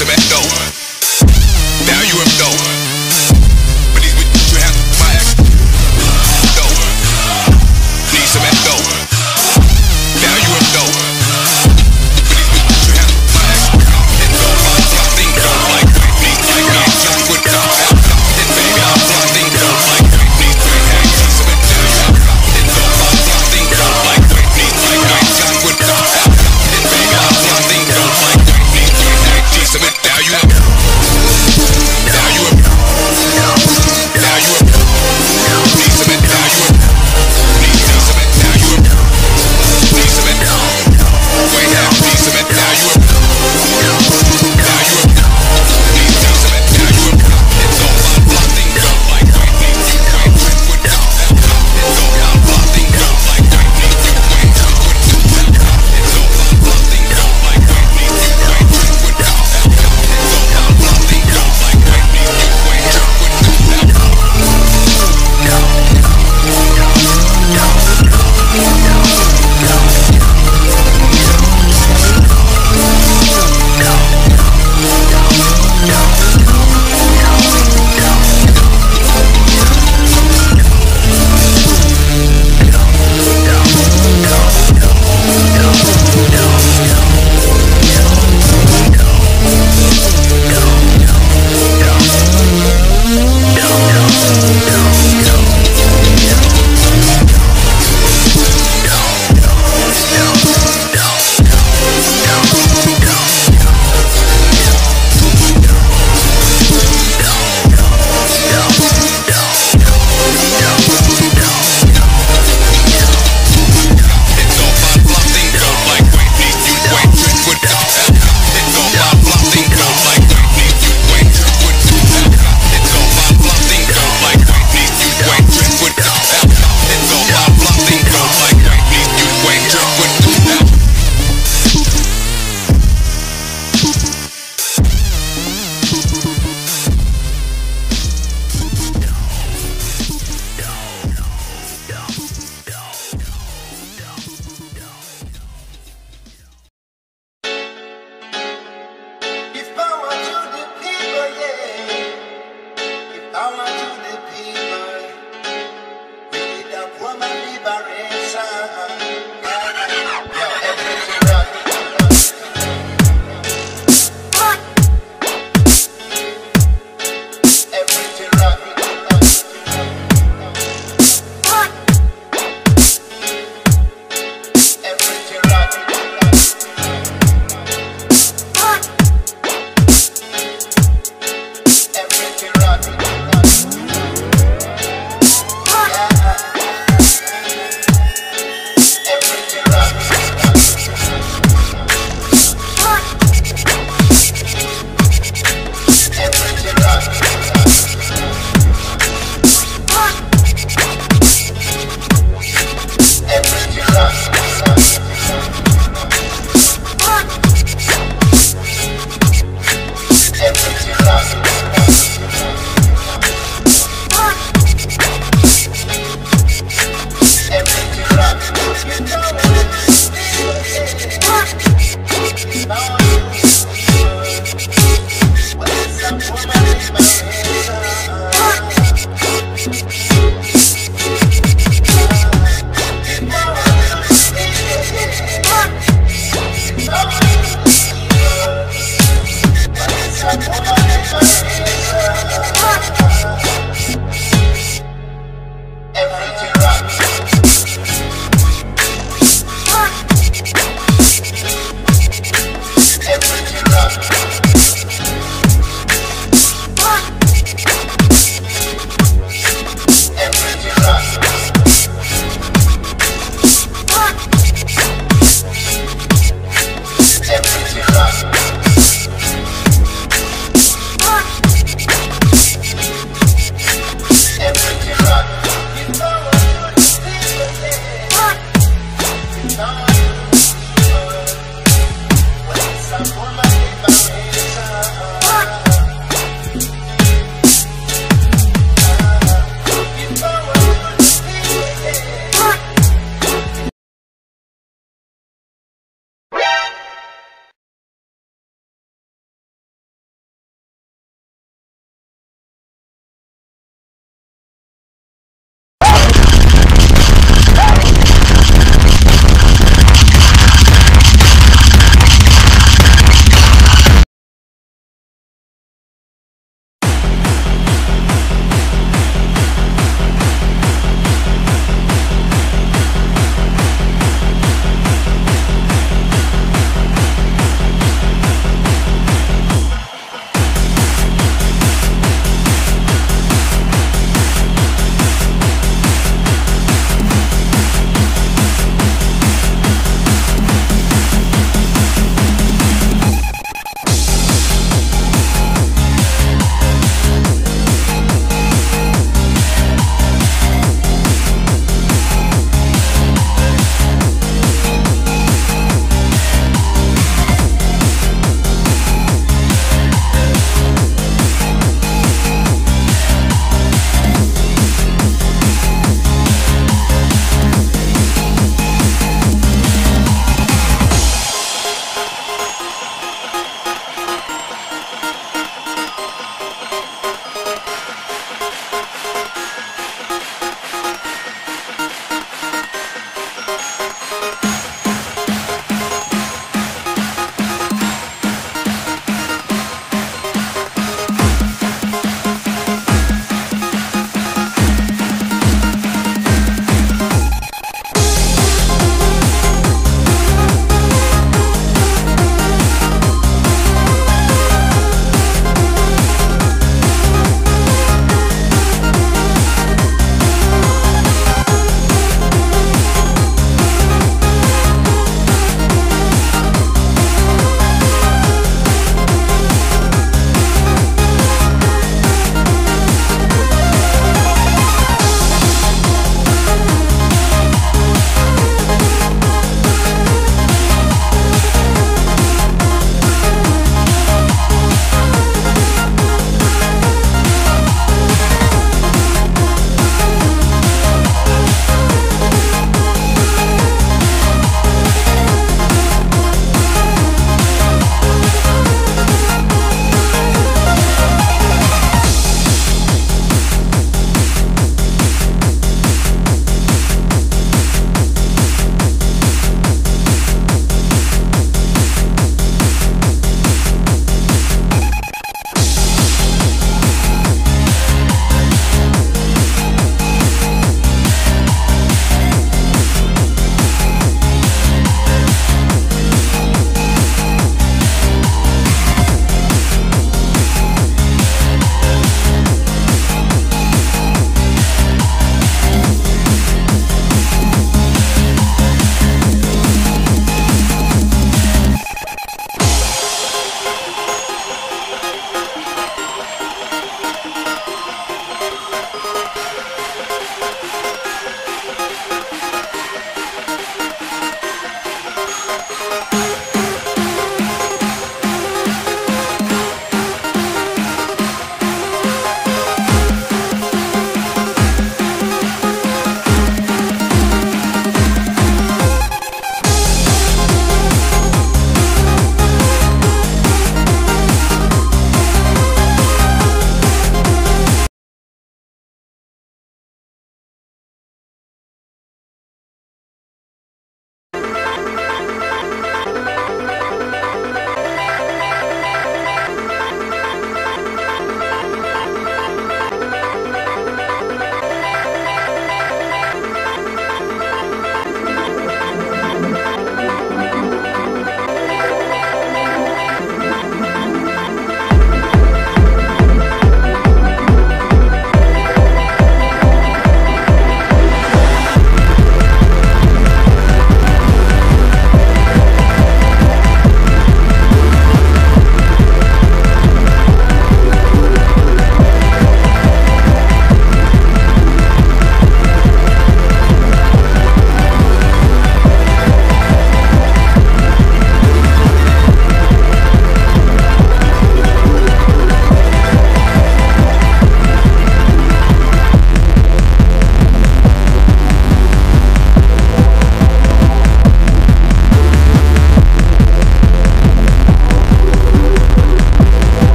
Cemento.